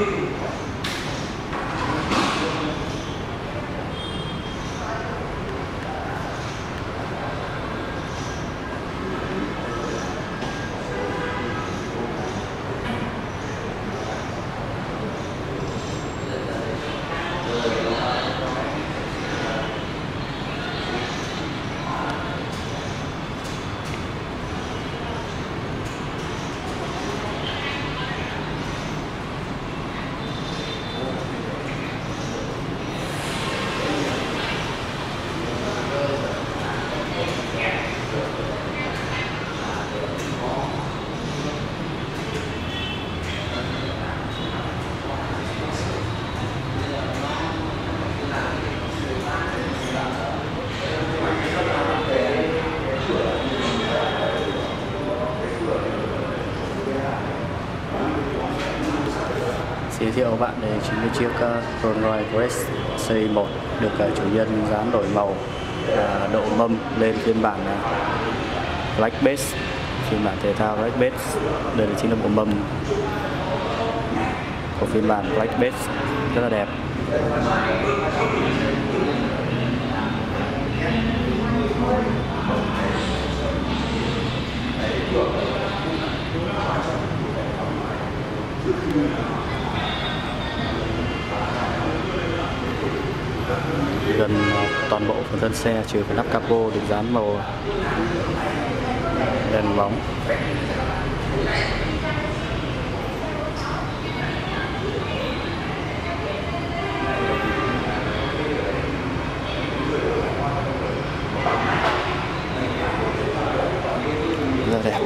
degree. Thiệu bạn đây chính là chiếc uh, Rolls Royce Grace Series 1 được uh, chủ nhân dán đổi màu uh, độ mâm lên phiên bản uh, Black Base. Phiên bản thể thao Black Base đây là chính là bộ mâm của phiên bản Black Base rất là đẹp. Gần toàn bộ phần thân xe, trừ cái nắp capo được dán màu đèn bóng. Rất đẹp.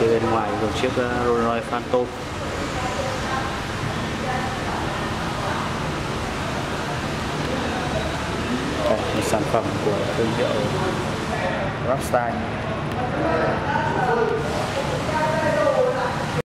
Phía bên ngoài một chiếc Rolls ờ, Royce Phantom. Đây, một sản phẩm của thương hiệu Rockstyle